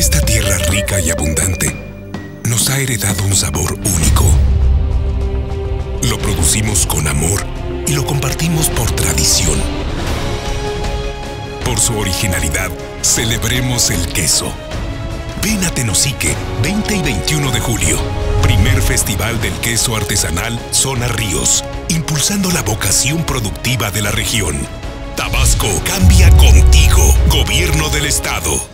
Esta tierra rica y abundante nos ha heredado un sabor único. Lo producimos con amor y lo compartimos por tradición. Por su originalidad, celebremos el queso. Ven a Tenosique, 20 y 21 de julio. Primer Festival del Queso Artesanal Zona Ríos, impulsando la vocación productiva de la región. Tabasco cambia contigo, Gobierno del Estado.